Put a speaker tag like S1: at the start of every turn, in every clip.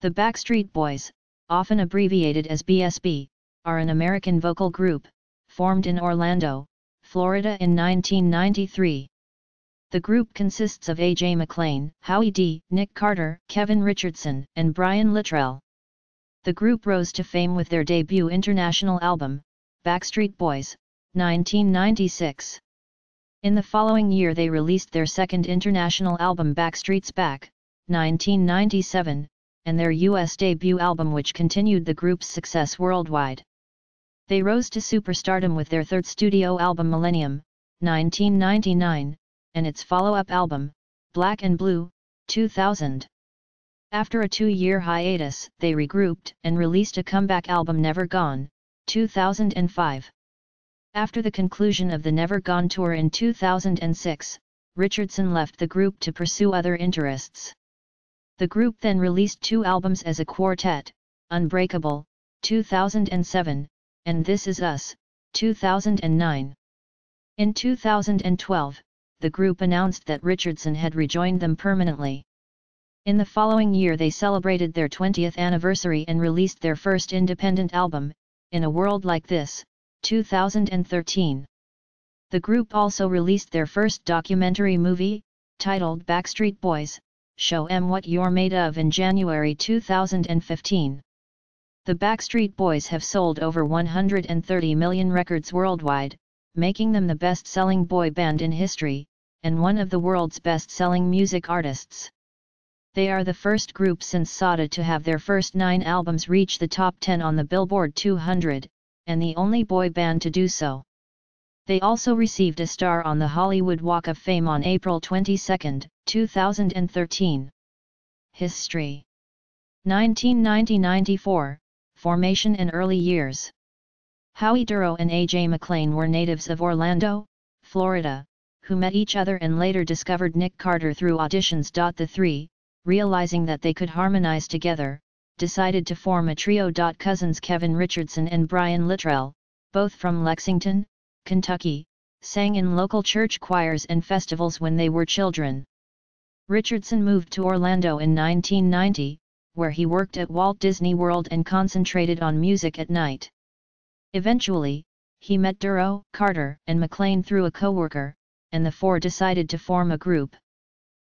S1: The Backstreet Boys, often abbreviated as BSB, are an American vocal group, formed in Orlando, Florida in 1993. The group consists of A.J. McLean, Howie D., Nick Carter, Kevin Richardson, and Brian Littrell. The group rose to fame with their debut international album, Backstreet Boys, 1996. In the following year they released their second international album Backstreet's Back, 1997, and their US debut album which continued the group's success worldwide. They rose to superstardom with their third studio album Millennium, 1999, and its follow-up album, Black and Blue, 2000. After a two-year hiatus, they regrouped and released a comeback album Never Gone, 2005. After the conclusion of the Never Gone tour in 2006, Richardson left the group to pursue other interests. The group then released two albums as a quartet, Unbreakable, 2007, and This Is Us, 2009. In 2012, the group announced that Richardson had rejoined them permanently. In the following year they celebrated their 20th anniversary and released their first independent album, In a World Like This, 2013. The group also released their first documentary movie, titled Backstreet Boys, Show 'em What You're Made Of in January 2015. The Backstreet Boys have sold over 130 million records worldwide, making them the best-selling boy band in history, and one of the world's best-selling music artists. They are the first group since Sade to have their first nine albums reach the top 10 on the Billboard 200, and the only boy band to do so. They also received a star on the Hollywood Walk of Fame on April 22, 2013. History 1990-94, Formation and Early Years Howie Dorough and A.J. McLean were natives of Orlando, Florida, who met each other and later discovered Nick Carter through auditions. The three, realizing that they could harmonize together, decided to form a trio. Cousins Kevin Richardson and Brian Littrell, both from Lexington, Kentucky, sang in local church choirs and festivals when they were children. Richardson moved to Orlando in 1990, where he worked at Walt Disney World and concentrated on music at night. Eventually, he met Dorough, Carter, and McLean through a coworker, and the four decided to form a group.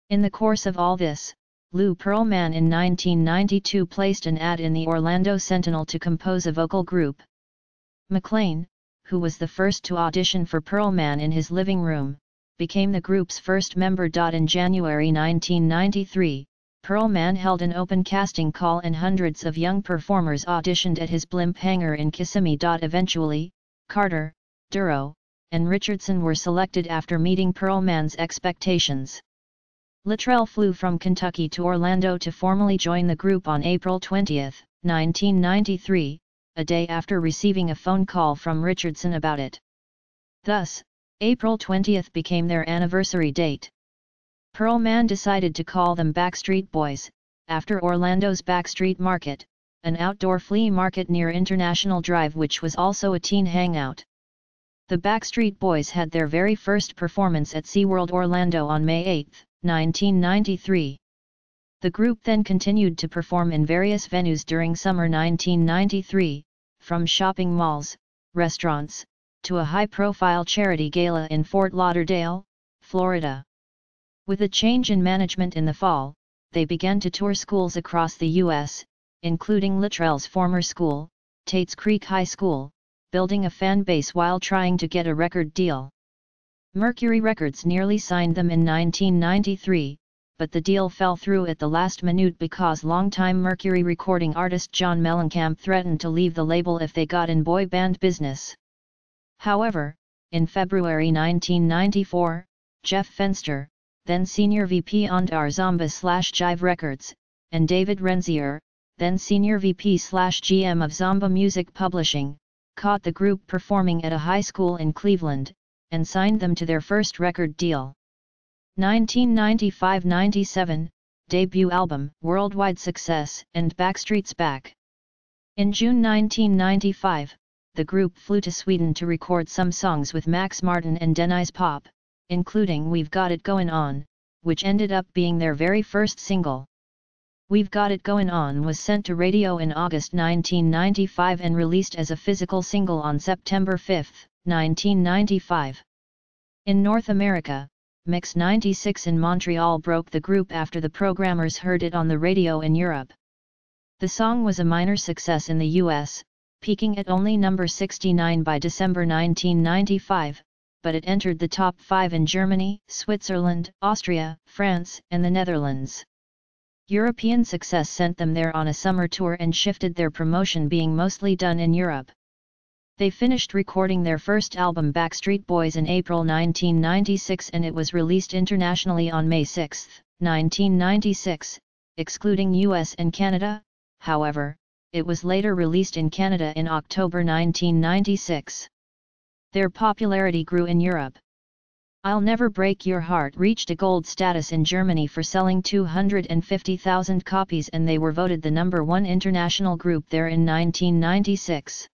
S1: In the course of all this, Lou Pearlman in 1992 placed an ad in the Orlando Sentinel to compose a vocal group. McLean, who was the first to audition for Pearlman in his living room, became the group's first member. In January 1993, Pearlman held an open casting call and hundreds of young performers auditioned at his blimp hangar in Kissimmee. Eventually, Carter, Dorough, and Richardson were selected after meeting Pearlman's expectations. Littrell flew from Kentucky to Orlando to formally join the group on April 20, 1993, a day after receiving a phone call from Richardson about it. Thus, April 20th became their anniversary date. Pearlman decided to call them Backstreet Boys, after Orlando's Backstreet Market, an outdoor flea market near International Drive which was also a teen hangout. The Backstreet Boys had their very first performance at SeaWorld Orlando on May 8, 1993. The group then continued to perform in various venues during summer 1993, from shopping malls, restaurants, to a high-profile charity gala in Fort Lauderdale, Florida. With a change in management in the fall, they began to tour schools across the U.S., including Littrell's former school, Tate's Creek High School, building a fan base while trying to get a record deal. Mercury Records nearly signed them in 1993, but the deal fell through at the last minute because longtime Mercury recording artist John Mellencamp threatened to leave the label if they got in boy band business. However, in February 1994, Jeff Fenster, then Senior VP on Dar Zomba slash Jive Records, and David Renzer, then Senior VP slash GM of Zomba Music Publishing, caught the group performing at a high school in Cleveland, and signed them to their first record deal. 1995-97, debut album, worldwide success, and Backstreet's Back. In June 1995, the group flew to Sweden to record some songs with Max Martin and Denniz Pop, including We've Got It Going On, which ended up being their very first single. We've Got It Going On was sent to radio in August 1995 and released as a physical single on September 5, 1995. In North America, Mix 96 in Montreal broke the group after the programmers heard it on the radio in Europe. The song was a minor success in the US, peaking at only number 69 by December 1995, but it entered the top 5 in Germany, Switzerland, Austria, France, and the Netherlands. European success sent them there on a summer tour and shifted their promotion being mostly done in Europe. They finished recording their first album Backstreet Boys in April 1996 and it was released internationally on May 6, 1996, excluding US and Canada, however, it was later released in Canada in October 1996. Their popularity grew in Europe. I'll Never Break Your Heart reached a gold status in Germany for selling 250,000 copies and they were voted the number one international group there in 1996.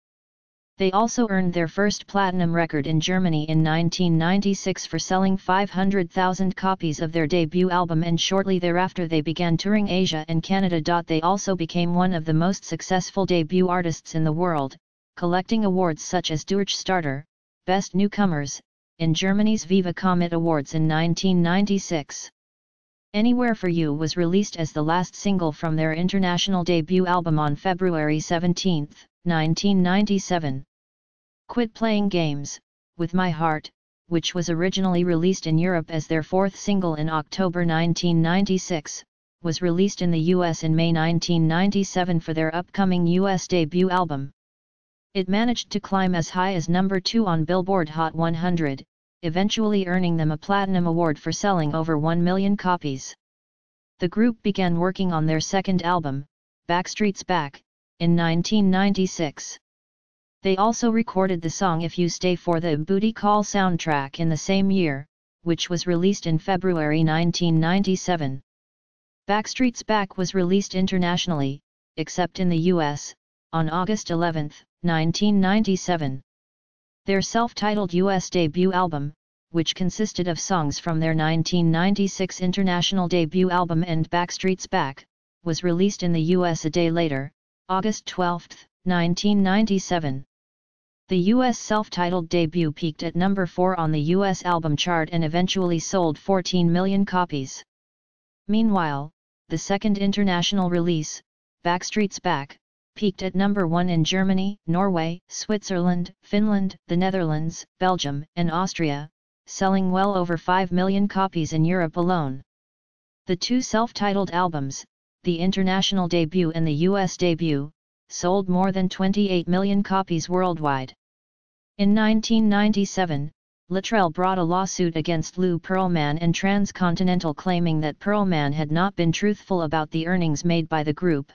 S1: They also earned their first platinum record in Germany in 1996 for selling 500,000 copies of their debut album and shortly thereafter they began touring Asia and Canada. They also became one of the most successful debut artists in the world, collecting awards such as Durchstarter, Best Newcomers, in Germany's Viva Comet Awards in 1996. Anywhere for You was released as the last single from their international debut album on February 17, 1997. Quit Playing Games, With My Heart, which was originally released in Europe as their fourth single in October 1996, was released in the US in May 1997 for their upcoming US debut album. It managed to climb as high as number 2 on Billboard Hot 100, eventually earning them a Platinum Award for selling over 1 million copies. The group began working on their second album, Backstreet's Back, in 1996. They also recorded the song If You Stay for the Booty Call soundtrack in the same year, which was released in February 1997. Backstreet's Back was released internationally, except in the US, on August 11, 1997. Their self-titled US debut album, which consisted of songs from their 1996 international debut album and Backstreet's Back, was released in the US a day later, August 12, 1997. The US self-titled debut peaked at number 4 on the US album chart and eventually sold 14 million copies. Meanwhile, the second international release, Backstreet's Back, peaked at number 1 in Germany, Norway, Switzerland, Finland, the Netherlands, Belgium, and Austria, selling well over 5 million copies in Europe alone. The two self-titled albums, the international debut and the US debut, sold more than 28 million copies worldwide. In 1997, Littrell brought a lawsuit against Lou Pearlman and Transcontinental claiming that Pearlman had not been truthful about the earnings made by the group.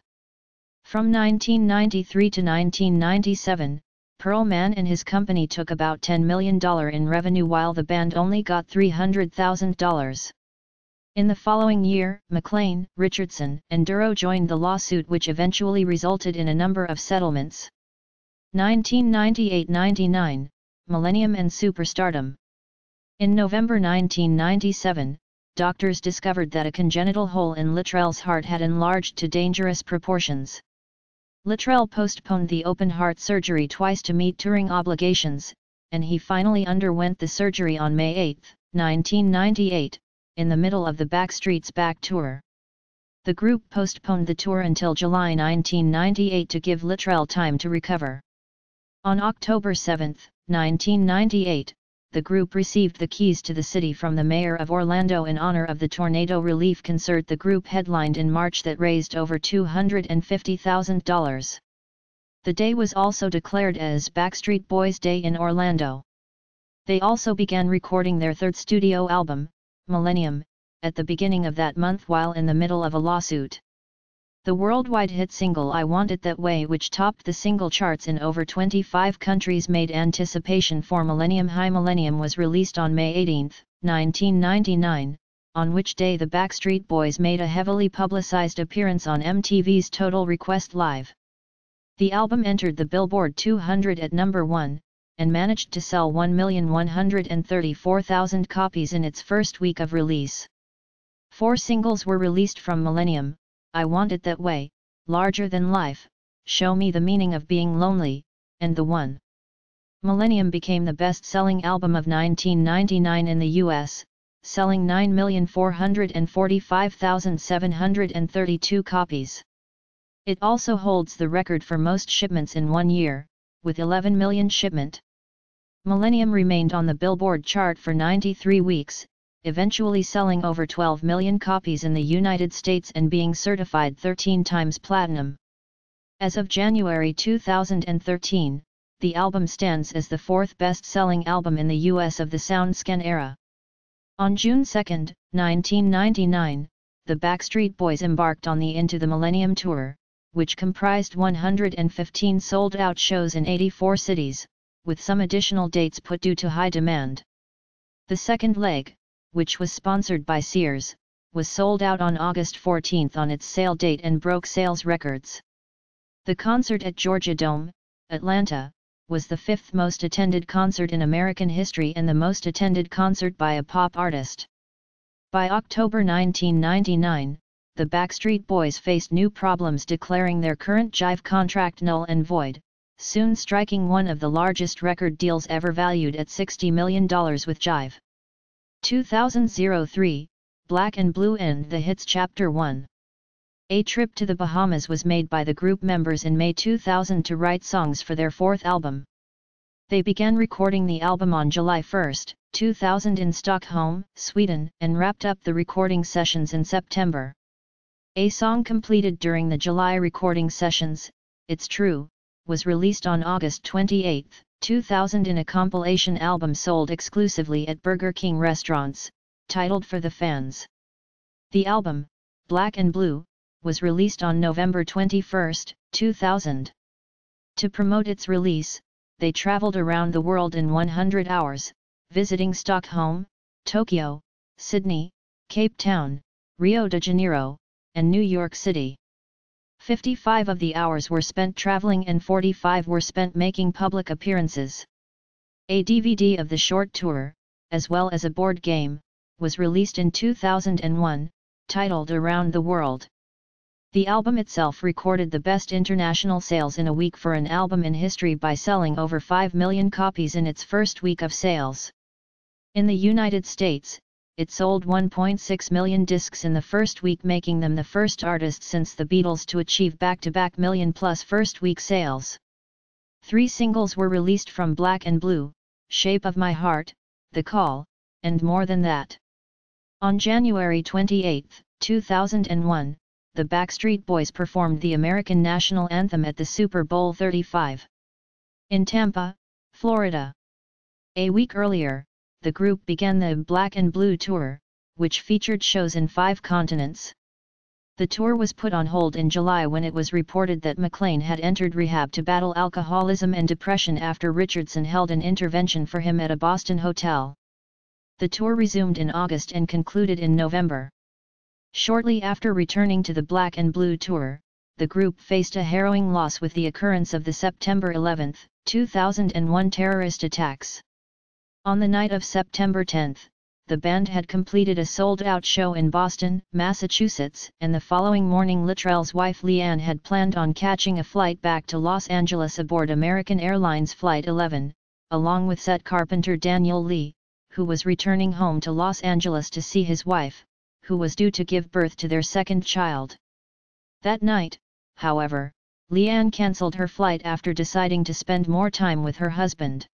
S1: From 1993 to 1997, Pearlman and his company took about $10 million in revenue while the band only got $300,000. In the following year, McLean, Richardson, and Dorough joined the lawsuit which eventually resulted in a number of settlements. 1998–99, Millennium and Superstardom. In November 1997, doctors discovered that a congenital hole in Littrell's heart had enlarged to dangerous proportions. Littrell postponed the open heart surgery twice to meet touring obligations, and he finally underwent the surgery on May 8, 1998, in the middle of the Backstreet's Back tour. The group postponed the tour until July 1998 to give Littrell time to recover. On October 7, 1998, the group received the keys to the city from the mayor of Orlando in honor of the tornado relief concert the group headlined in March that raised over $250,000. The day was also declared as Backstreet Boys Day in Orlando. They also began recording their third studio album, Millennium, at the beginning of that month while in the middle of a lawsuit. The worldwide hit single I Want It That Way which topped the single charts in over 25 countries made anticipation for Millennium High Millennium was released on May 18, 1999, on which day the Backstreet Boys made a heavily publicized appearance on MTV's Total Request Live. The album entered the Billboard 200 at number 1, and managed to sell 1,134,000 copies in its first week of release. Four singles were released from Millennium, I Want It That Way, Larger Than Life, Show Me the Meaning of Being Lonely, and The One. Millennium became the best-selling album of 1999 in the US, selling 9,445,732 copies. It also holds the record for most shipments in one year, with 11 million shipment. Millennium remained on the Billboard chart for 93 weeks, eventually selling over 12 million copies in the United States and being certified 13 times platinum. As of January 2013, the album stands as the fourth best-selling album in the US of the SoundScan era. On June 2, 1999, the Backstreet Boys embarked on the Into the Millennium Tour, which comprised 115 sold-out shows in 84 cities, with some additional dates put due to high demand. The second leg, which was sponsored by Sears, was sold out on August 14 on its sale date and broke sales records. The concert at Georgia Dome, Atlanta, was the fifth most attended concert in American history and the most attended concert by a pop artist. By October 1999, the Backstreet Boys faced new problems declaring their current Jive contract null and void, soon striking one of the largest record deals ever valued at $60 million with Jive. 2003, Black and Blue and the Hits Chapter 1 a trip to the Bahamas was made by the group members in May 2000 to write songs for their fourth album. They began recording the album on July 1, 2000 in Stockholm, Sweden, and wrapped up the recording sessions in September. A song completed during the July recording sessions, It's True, was released on August 28, 2000 in a compilation album sold exclusively at Burger King restaurants, titled For the Fans. The album, Black and Blue, was released on November 21, 2000. To promote its release, they traveled around the world in 100 hours, visiting Stockholm, Tokyo, Sydney, Cape Town, Rio de Janeiro, and New York City. 55 of the hours were spent traveling and 45 were spent making public appearances. A DVD of the short tour, as well as a board game, was released in 2001, titled Around the World. The album itself recorded the best international sales in a week for an album in history by selling over 5 million copies in its first week of sales. In the United States, it sold 1.6 million discs in the first week making them the first artist since the Beatles to achieve back-to-back million plus first week sales. Three singles were released from Black and Blue, Shape of My Heart, The Call, and More Than That. On January 28, 2001, the Backstreet Boys performed the American national anthem at the Super Bowl 35. In Tampa, Florida. A week earlier, the group began the Black and Blue Tour, which featured shows in five continents. The tour was put on hold in July when it was reported that McLean had entered rehab to battle alcoholism and depression after Richardson held an intervention for him at a Boston hotel. The tour resumed in August and concluded in November. Shortly after returning to the Black and Blue Tour, the group faced a harrowing loss with the occurrence of the September 11, 2001 terrorist attacks. On the night of September 10, the band had completed a sold-out show in Boston, Massachusetts, and the following morning Littrell's wife Leighanne had planned on catching a flight back to Los Angeles aboard American Airlines Flight 11, along with set carpenter Daniel Lee, who was returning home to Los Angeles to see his wife, who was due to give birth to their second child. That night, however, Leighanne cancelled her flight after deciding to spend more time with her husband.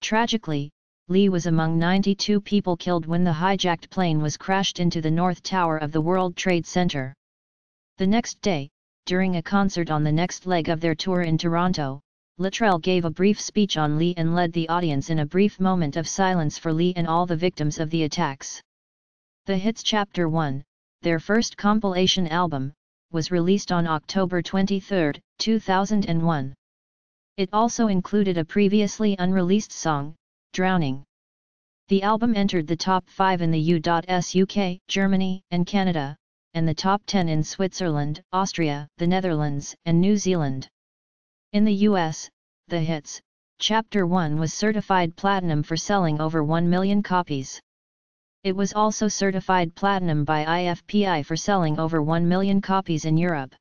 S1: Tragically, Lee was among 92 people killed when the hijacked plane was crashed into the North Tower of the World Trade Center. The next day, during a concert on the next leg of their tour in Toronto, Littrell gave a brief speech on Lee and led the audience in a brief moment of silence for Lee and all the victims of the attacks. The Hits Chapter 1, their first compilation album, was released on October 23, 2001. It also included a previously unreleased song, Drowning. The album entered the top 5 in the U.S. UK, Germany, and Canada, and the top 10 in Switzerland, Austria, the Netherlands, and New Zealand. In the US, The Hits, Chapter 1 was certified platinum for selling over 1 million copies. It was also certified platinum by IFPI for selling over 1 million copies in Europe.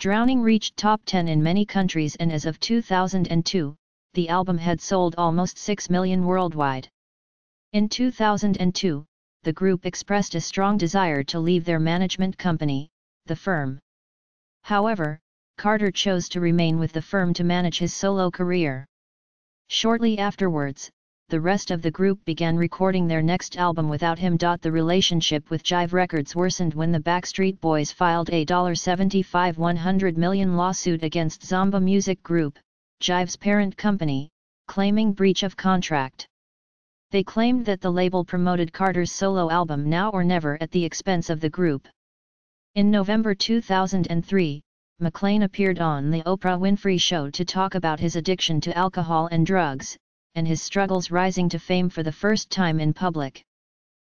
S1: Drowning reached top 10 in many countries and as of 2002, the album had sold almost 6 million worldwide. In 2002, the group expressed a strong desire to leave their management company, the firm. However, Carter chose to remain with the firm to manage his solo career. Shortly afterwards, the rest of the group began recording their next album without him. The relationship with Jive Records worsened when the Backstreet Boys filed a $75 100 million lawsuit against Zomba Music Group, Jive's parent company, claiming breach of contract. They claimed that the label promoted Carter's solo album Now or Never at the expense of the group. In November 2003, McLean appeared on The Oprah Winfrey Show to talk about his addiction to alcohol and drugs, and his struggles rising to fame for the first time in public.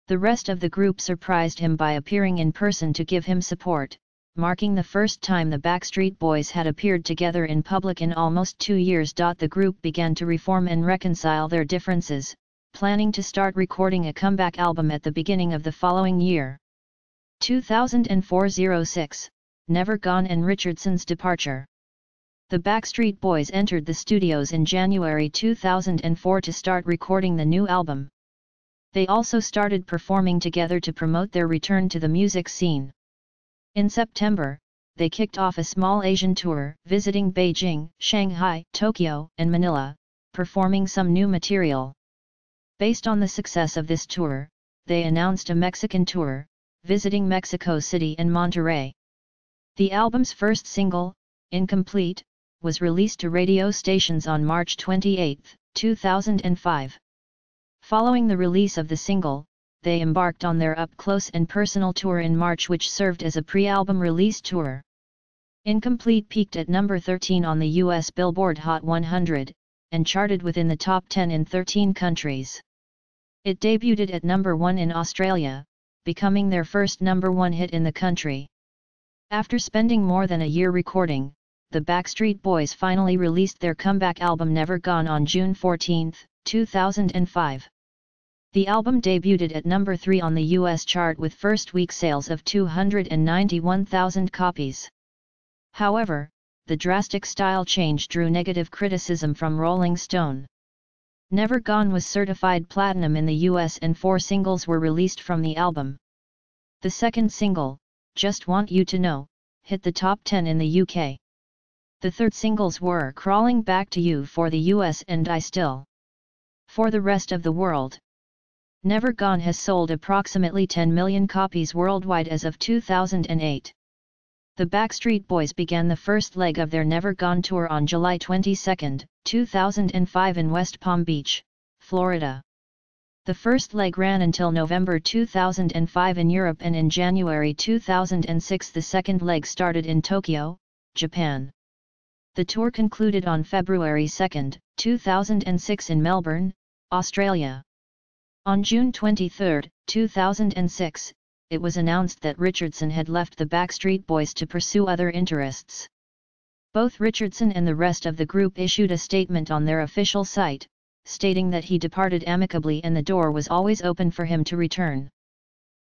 S1: The rest of the group surprised him by appearing in person to give him support, marking the first time the Backstreet Boys had appeared together in public in almost two years. The group began to reform and reconcile their differences, planning to start recording a comeback album at the beginning of the following year. 2004-06, Never Gone and Richardson's departure. The Backstreet Boys entered the studios in January 2004 to start recording the new album. They also started performing together to promote their return to the music scene. In September, they kicked off a small Asian tour, visiting Beijing, Shanghai, Tokyo, and Manila, performing some new material. Based on the success of this tour, they announced a Mexican tour, visiting Mexico City and Monterrey. The album's first single, Incomplete, was released to radio stations on March 28, 2005. Following the release of the single, they embarked on their up-close and personal tour in March which served as a pre-album release tour. Incomplete peaked at number 13 on the US Billboard Hot 100, and charted within the top 10 in 13 countries. It debuted at number 1 in Australia, becoming their first number 1 hit in the country. After spending more than a year recording, the Backstreet Boys finally released their comeback album Never Gone on June 14, 2005. The album debuted at number 3 on the US chart with first week sales of 291,000 copies. However, the drastic style change drew negative criticism from Rolling Stone. Never Gone was certified platinum in the US and four singles were released from the album. The second single, Just Want You to Know, hit the top 10 in the UK. The third singles were Crawling Back to You for the US and I Still. For the rest of the world. Never Gone has sold approximately 10 million copies worldwide as of 2008. The Backstreet Boys began the first leg of their Never Gone tour on July 22, 2005 in West Palm Beach, Florida. The first leg ran until November 2005 in Europe and in January 2006 the second leg started in Tokyo, Japan. The tour concluded on February 2, 2006 in Melbourne, Australia. On June 23, 2006, it was announced that Richardson had left the Backstreet Boys to pursue other interests. Both Richardson and the rest of the group issued a statement on their official site, stating that he departed amicably and the door was always open for him to return.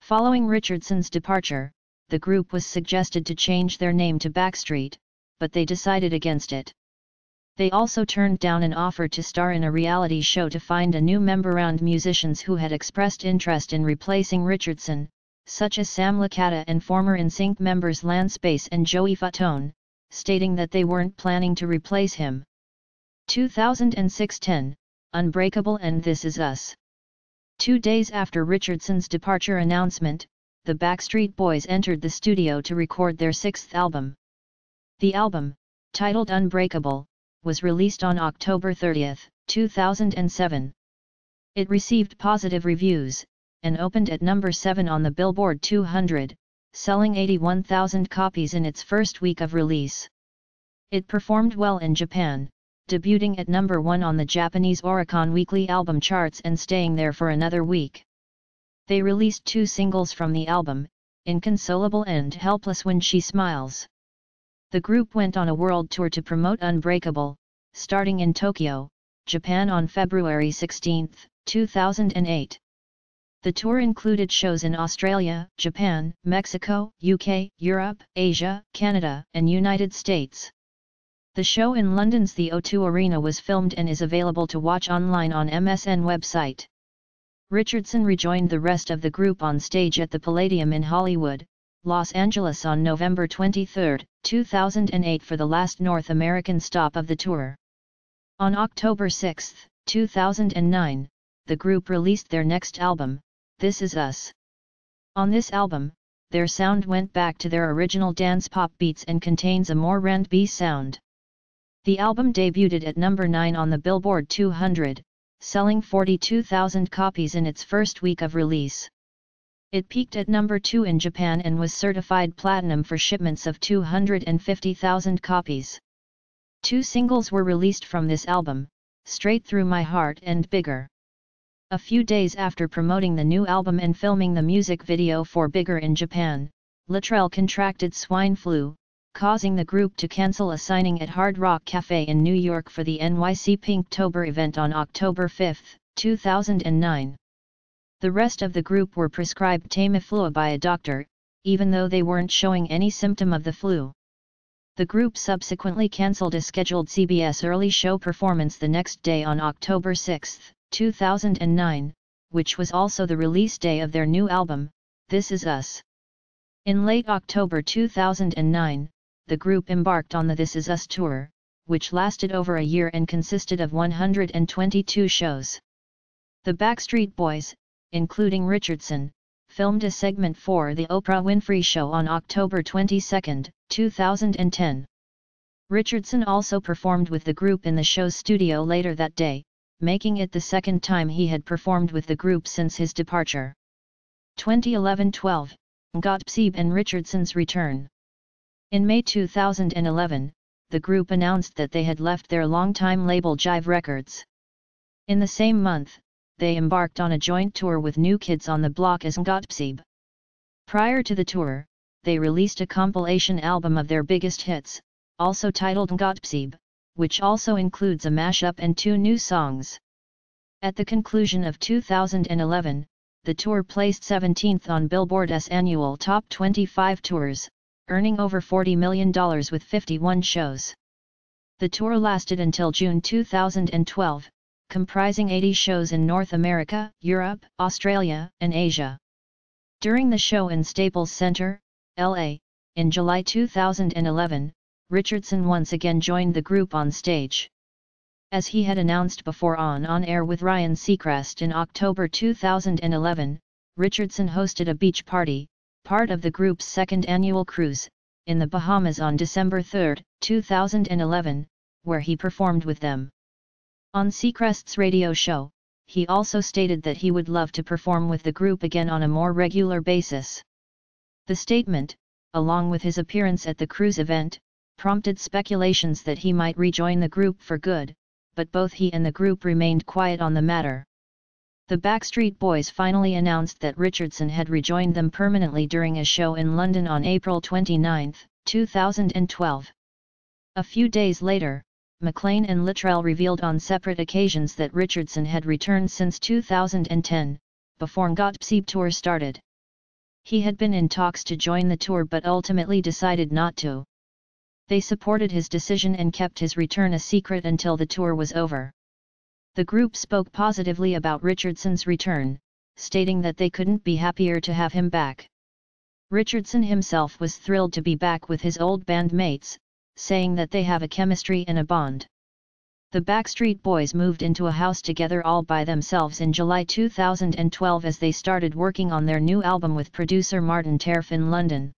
S1: Following Richardson's departure, the group was suggested to change their name to Backstreet, but they decided against it. They also turned down an offer to star in a reality show to find a new member around musicians who had expressed interest in replacing Richardson, such as Sam Licata and former NSYNC members Lance Bass and Joey Fatone, stating that they weren't planning to replace him. 2006-10, Unbreakable and This Is Us Two days after Richardson's departure announcement, the Backstreet Boys entered the studio to record their sixth album. The album, titled Unbreakable, was released on October 30, 2007. It received positive reviews, and opened at number 7 on the Billboard 200, selling 81,000 copies in its first week of release. It performed well in Japan, debuting at number 1 on the Japanese Oricon weekly album charts and staying there for another week. They released two singles from the album, Inconsolable and Helpless When She Smiles. The group went on a world tour to promote Unbreakable, starting in Tokyo, Japan on February 16, 2008. The tour included shows in Australia, Japan, Mexico, UK, Europe, Asia, Canada, and United States. The show in London's The O2 Arena was filmed and is available to watch online on MSN website. Richardson rejoined the rest of the group on stage at the Palladium in Hollywood, Los Angeles on November 23, 2008 for the last North American stop of the tour. On October 6, 2009, the group released their next album, This Is Us. On this album, their sound went back to their original dance pop beats and contains a more R&B sound. The album debuted at number 9 on the Billboard 200, selling 42,000 copies in its first week of release. It peaked at number 2 in Japan and was certified platinum for shipments of 250,000 copies. Two singles were released from this album, Straight Through My Heart and Bigger. A few days after promoting the new album and filming the music video for Bigger in Japan, Littrell contracted swine flu, causing the group to cancel a signing at Hard Rock Cafe in New York for the NYC Pinktober event on October 5, 2009. The rest of the group were prescribed Tamiflu by a doctor, even though they weren't showing any symptom of the flu. The group subsequently cancelled a scheduled CBS early show performance the next day on October 6, 2009, which was also the release day of their new album, This Is Us. In late October 2009, the group embarked on the This Is Us tour, which lasted over a year and consisted of 122 shows. The Backstreet Boys, including Richardson, filmed a segment for The Oprah Winfrey Show on October 22, 2010. Richardson also performed with the group in the show's studio later that day, making it the second time he had performed with the group since his departure. 2011-12, Gottlieb and Richardson's return. In May 2011, the group announced that they had left their longtime label Jive Records. In the same month, they embarked on a joint tour with New Kids on the Block as Gottlieb. Prior to the tour, they released a compilation album of their biggest hits, also titled Gottlieb, which also includes a mashup and two new songs. At the conclusion of 2011, the tour placed 17th on Billboard's annual Top 25 Tours, earning over $40 million with 51 shows. The tour lasted until June 2012, comprising 80 shows in North America, Europe, Australia, and Asia. During the show in Staples Center, LA, in July 2011, Richardson once again joined the group on stage. As he had announced before on On Air with Ryan Seacrest in October 2011, Richardson hosted a beach party, part of the group's second annual cruise, in the Bahamas on December 3, 2011, where he performed with them. On Seacrest's radio show, he also stated that he would love to perform with the group again on a more regular basis. The statement, along with his appearance at the cruise event, prompted speculations that he might rejoin the group for good, but both he and the group remained quiet on the matter. The Backstreet Boys finally announced that Richardson had rejoined them permanently during a show in London on April 29, 2012. A few days later, McLean and Littrell revealed on separate occasions that Richardson had returned since 2010, before Gottlieb tour started. He had been in talks to join the tour but ultimately decided not to. They supported his decision and kept his return a secret until the tour was over. The group spoke positively about Richardson's return, stating that they couldn't be happier to have him back. Richardson himself was thrilled to be back with his old bandmates, saying that they have a chemistry and a bond. The Backstreet Boys moved into a house together all by themselves in July 2012 as they started working on their new album with producer Martin Terefe in London.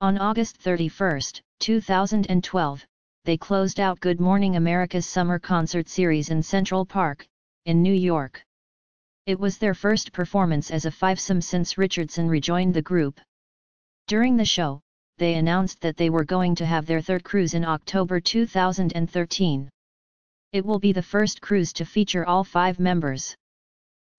S1: On August 31, 2012, they closed out Good Morning America's summer concert series in Central Park, in New York. It was their first performance as a fivesome since Richardson rejoined the group. During the show, they announced that they were going to have their third cruise in October 2013. It will be the first cruise to feature all five members.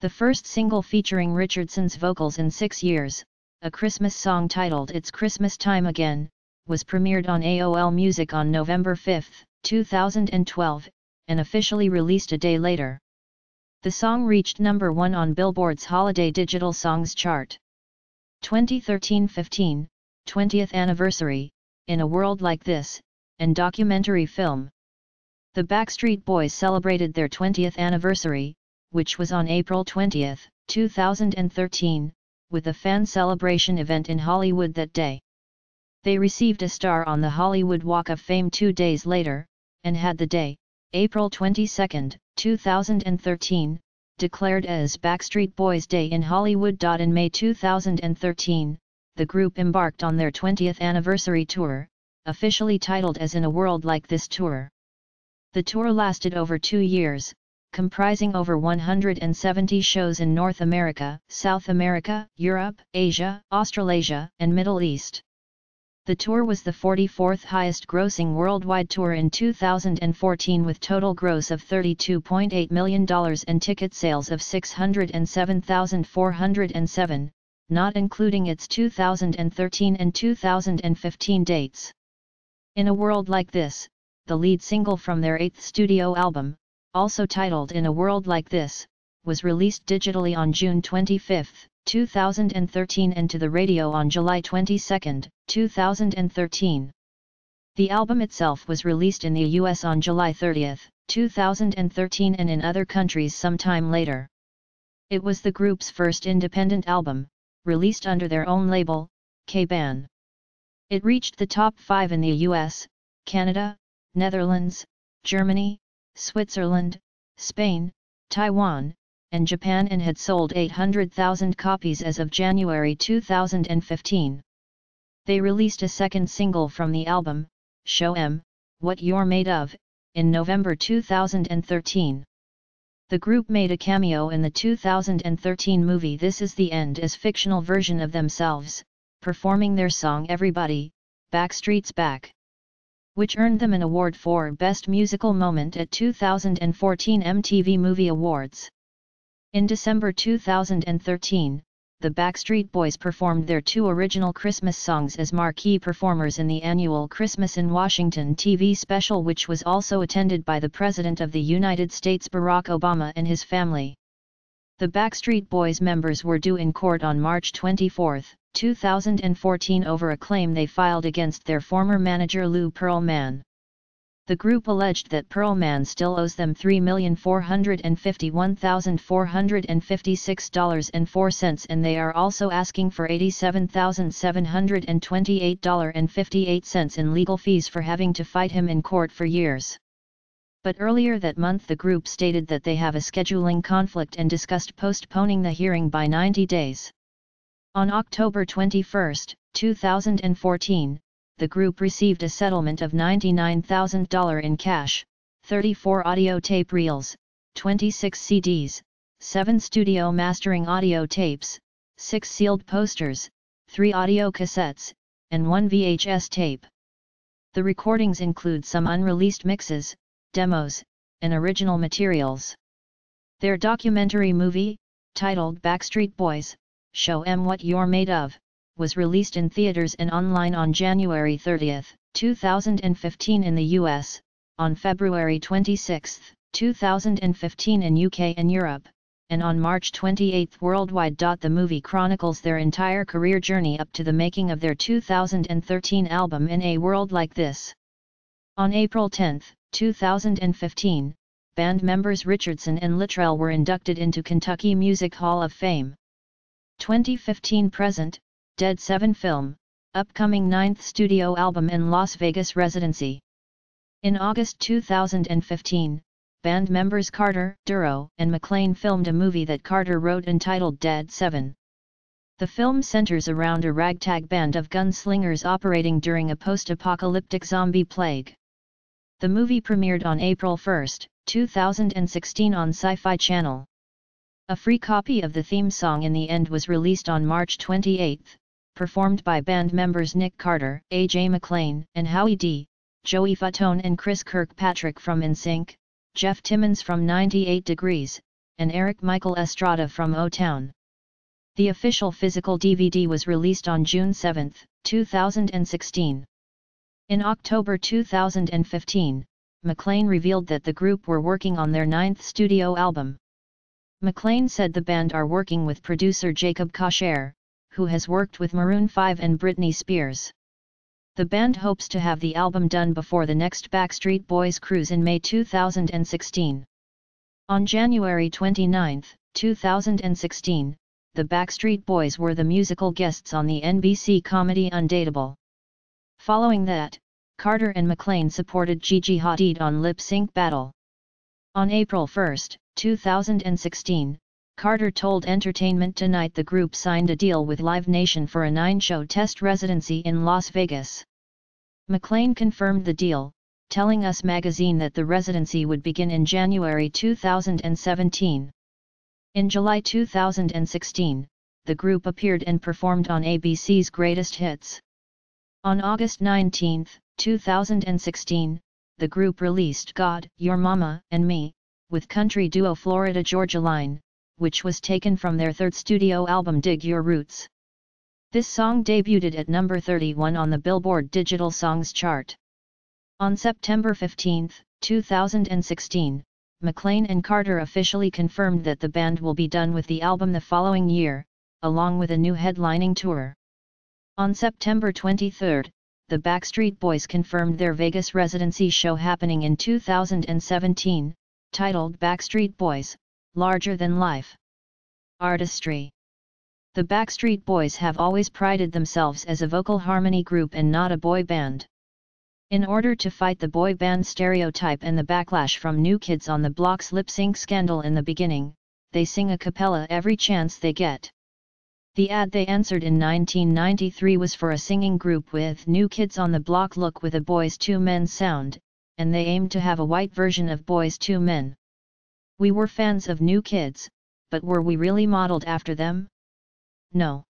S1: The first single featuring Richardson's vocals in six years, a Christmas song titled It's Christmas Time Again, was premiered on AOL Music on November 5, 2012, and officially released a day later. The song reached number 1 on Billboard's Holiday Digital Songs chart. 2013-15, 20th anniversary, In a World Like This, and documentary film. The Backstreet Boys celebrated their 20th anniversary, which was on April 20, 2013, with a fan celebration event in Hollywood that day. They received a star on the Hollywood Walk of Fame two days later, and had the day, April 22, 2013, declared as Backstreet Boys Day in Hollywood. In May 2013, the group embarked on their 20th anniversary tour, officially titled as In a World Like This Tour. The tour lasted over two years, comprising over 170 shows in North America, South America, Europe, Asia, Australasia, and Middle East. The tour was the 44th highest grossing worldwide tour in 2014 with total gross of $32.8 million and ticket sales of 607,407, not including its 2013 and 2015 dates. In a world like this, the lead single from their eighth studio album, also titled In a World Like This, was released digitally on June 25, 2013 and to the radio on July 22, 2013. The album itself was released in the US on July 30, 2013 and in other countries sometime later. It was the group's first independent album, released under their own label, K-BAHN. It reached the top 5 in the US, Canada, Netherlands, Germany, Switzerland, Spain, Taiwan, and Japan and had sold 800,000 copies as of January 2015. They released a second single from the album, Show 'em, What You're Made Of, in November 2013. The group made a cameo in the 2013 movie This Is the End as fictional version of themselves, performing their song Everybody, Backstreet's Back which earned them an award for Best Musical Moment at 2014 MTV Movie Awards. In December 2013, the Backstreet Boys performed their two original Christmas songs as marquee performers in the annual Christmas in Washington TV special which was also attended by the President of the United States Barack Obama and his family. The Backstreet Boys members were due in court on March 24, 2014 over a claim they filed against their former manager Lou Pearlman the group alleged that Pearlman still owes them $3,451,456.04 and they are also asking for $87,728.58 in legal fees for having to fight him in court for years. But earlier that month the group stated that they have a scheduling conflict and discussed postponing the hearing by 90 days. On October 21, 2014, the group received a settlement of $99,000 in cash, 34 audio tape reels, 26 CDs, 7 studio mastering audio tapes, 6 sealed posters, 3 audio cassettes, and 1 VHS tape. The recordings include some unreleased mixes, demos, and original materials. Their documentary movie, titled Backstreet Boys, Show 'em What You're Made Of, was released in theaters and online on January 30, 2015 in the US, on February 26, 2015 in UK and Europe, and on March 28 worldwide. The movie chronicles their entire career journey up to the making of their 2013 album In a World Like This. On April 10, 2015, band members Richardson and Littrell were inducted into Kentucky Music Hall of Fame. 2015 present, Dead 7 film, upcoming ninth studio album and Las Vegas residency. In August 2015, band members Carter, Dorough, and McLean filmed a movie that Carter wrote entitled Dead 7. The film centers around a ragtag band of gunslingers operating during a post-apocalyptic zombie plague. The movie premiered on April 1, 2016 on Sci-Fi Channel. A free copy of the theme song In the End was released on March 28, performed by band members Nick Carter, AJ McLean, and Howie D., Joey Fatone and Chris Kirkpatrick from NSYNC, Jeff Timmons from 98 Degrees, and Eric Michael Estrada from O-Town. The official physical DVD was released on June 7, 2016. In October 2015, McLean revealed that the group were working on their ninth studio album. McLean said the band are working with producer Jacob Collier, who has worked with Maroon 5 and Britney Spears. The band hopes to have the album done before the next Backstreet Boys cruise in May 2016. On January 29, 2016, the Backstreet Boys were the musical guests on the NBC comedy Undateable. Following that, Carter and McLean supported Gigi Hadid on Lip Sync Battle. On April 1, 2016, Carter told Entertainment Tonight the group signed a deal with Live Nation for a nine-show test residency in Las Vegas. McLean confirmed the deal, telling Us magazine that the residency would begin in January 2017. In July 2016, the group appeared and performed on ABC's Greatest Hits. On August 19, 2016, the group released God, Your Mama, and Me, with country duo Florida Georgia Line, which was taken from their third studio album Dig Your Roots. This song debuted at number 31 on the Billboard Digital Songs chart. On September 15, 2016, McLean and Carter officially confirmed that the band will be done with the album the following year, along with a new headlining tour. On September 23, the Backstreet Boys confirmed their Vegas residency show happening in 2017, titled Backstreet Boys, Larger Than Life. Artistry The Backstreet Boys have always prided themselves as a vocal harmony group and not a boy band. In order to fight the boy band stereotype and the backlash from New Kids on the Block's lip sync scandal in the beginning, they sing a cappella every chance they get. The ad they answered in 1993 was for a singing group with New Kids on the Block look with a Boyz II Men sound, and they aimed to have a white version of Boyz II Men. We were fans of New Kids, but were we really modeled after them? No.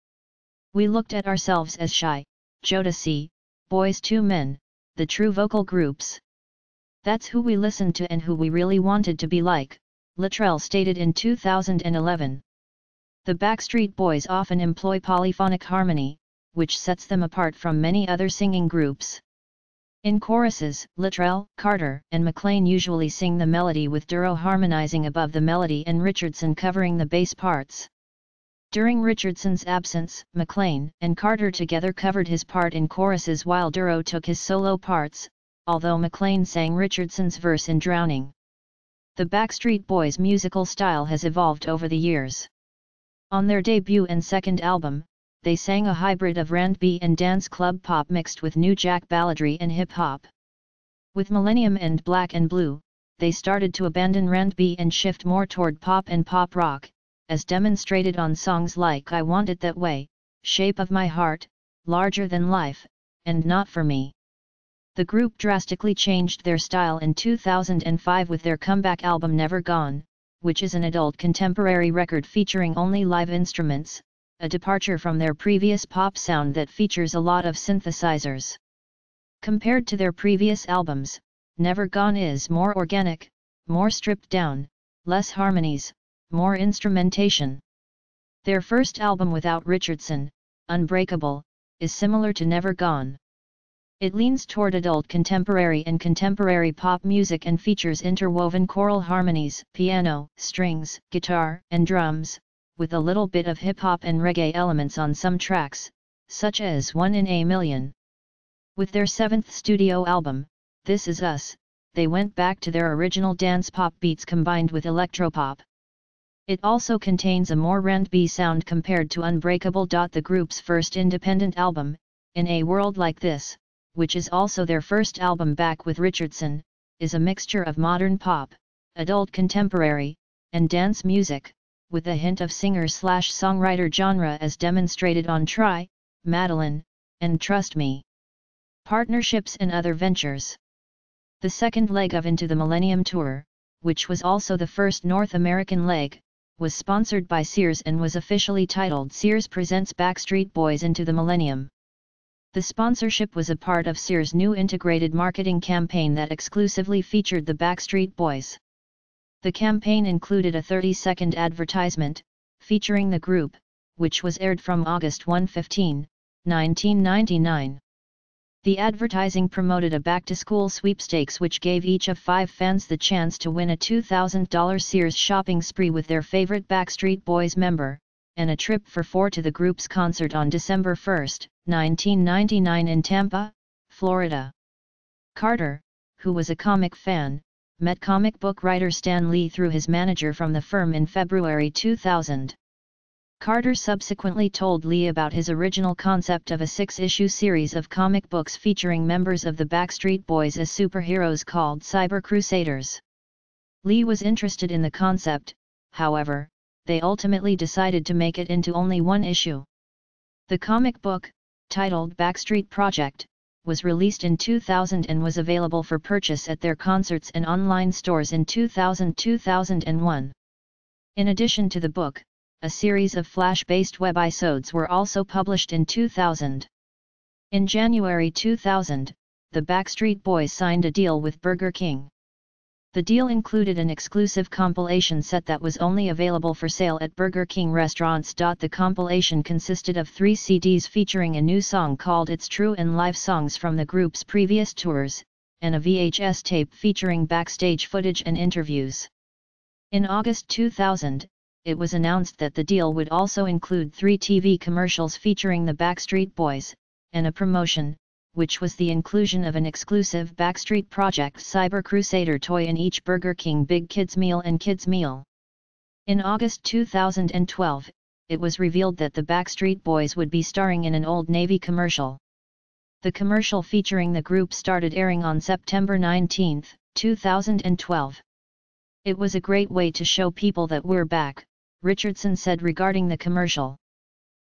S1: We looked at ourselves as Shai, Jodeci, Boyz II Men, the true vocal groups. That's who we listened to and who we really wanted to be like, Littrell stated in 2011. The Backstreet Boys often employ polyphonic harmony, which sets them apart from many other singing groups. In choruses, Littrell, Carter, and McLean usually sing the melody with Dorough harmonizing above the melody and Richardson covering the bass parts. During Richardson's absence, McLean and Carter together covered his part in choruses while Dorough took his solo parts, although McLean sang Richardson's verse in Drowning. The Backstreet Boys' musical style has evolved over the years. On their debut and second album, they sang a hybrid of R&B and dance club pop mixed with new jack balladry and hip-hop. With Millennium and Black and Blue, they started to abandon R&B and shift more toward pop and pop rock, as demonstrated on songs like I Want It That Way, Shape of My Heart, Larger Than Life, and Not For Me. The group drastically changed their style in 2005 with their comeback album Never Gone, which is an adult contemporary record featuring only live instruments, a departure from their previous pop sound that features a lot of synthesizers. Compared to their previous albums, Never Gone is more organic, more stripped down, less harmonies, more instrumentation. Their first album without Richardson, Unbreakable, is similar to Never Gone. It leans toward adult contemporary and contemporary pop music and features interwoven choral harmonies, piano, strings, guitar, and drums, with a little bit of hip-hop and reggae elements on some tracks, such as One in a Million. With their seventh studio album, This Is Us, they went back to their original dance pop beats combined with electropop. It also contains a more R&B sound compared to Unbreakable. The group's first independent album, In a World Like This, which is also their first album back with Richardson, is a mixture of modern pop, adult contemporary, and dance music with a hint of singer-slash-songwriter genre as demonstrated on Try, Madeleine, and Trust Me. Partnerships and other ventures. The second leg of Into the Millennium Tour, which was also the first North American leg, was sponsored by Sears and was officially titled Sears Presents Backstreet Boys Into the Millennium. The sponsorship was a part of Sears' new integrated marketing campaign that exclusively featured the Backstreet Boys. The campaign included a 30-second advertisement, featuring the group, which was aired from August 1 15, 1999. The advertising promoted a back-to-school sweepstakes which gave each of five fans the chance to win a $2,000 Sears shopping spree with their favorite Backstreet Boys member, and a trip for four to the group's concert on December 1, 1999 in Tampa, Florida. Carter, who was a comic fan, met comic book writer Stan Lee through his manager from the firm in February 2000. Carter subsequently told Lee about his original concept of a six-issue series of comic books featuring members of the Backstreet Boys as superheroes called Cyber Crusaders. Lee was interested in the concept, however, they ultimately decided to make it into only one issue. The comic book, titled Backstreet Project, was released in 2000 and was available for purchase at their concerts and online stores in 2000-2001. In addition to the book, a series of Flash-based webisodes were also published in 2000. In January 2000, the Backstreet Boys signed a deal with Burger King. The deal included an exclusive compilation set that was only available for sale at Burger King restaurants. The compilation consisted of three CDs featuring a new song called It's True and live songs from the group's previous tours, and a VHS tape featuring backstage footage and interviews. In August 2000, it was announced that the deal would also include three TV commercials featuring the Backstreet Boys, and a promotion, which was the inclusion of an exclusive Backstreet Project Cyber Crusader toy in each Burger King Big Kids Meal and Kids Meal. In August 2012, it was revealed that the Backstreet Boys would be starring in an Old Navy commercial. The commercial featuring the group started airing on September 19, 2012. It was a great way to show people that we're back, Richardson said regarding the commercial.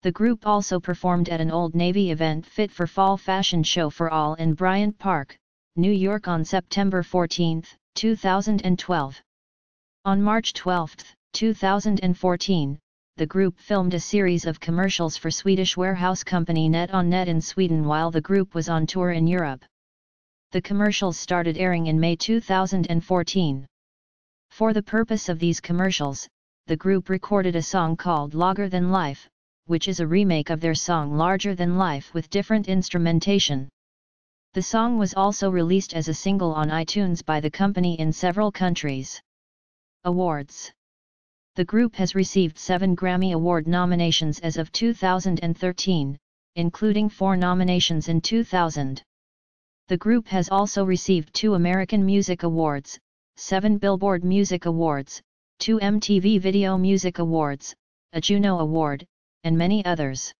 S1: The group also performed at an Old Navy event fit for fall fashion show for all in Bryant Park, New York on September 14, 2012. On March 12, 2014, the group filmed a series of commercials for Swedish warehouse company NetOnNet in Sweden while the group was on tour in Europe. The commercials started airing in May 2014. For the purpose of these commercials, the group recorded a song called Longer Than Life, which is a remake of their song Larger Than Life with different instrumentation. The song was also released as a single on iTunes by the company in several countries. Awards The group has received seven Grammy Award nominations as of 2013, including four nominations in 2000. The group has also received two American Music Awards, seven Billboard Music Awards, two MTV Video Music Awards, a Juno Award, and many others.